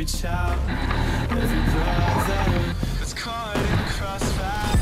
every child, every brother that's caught in crossfire.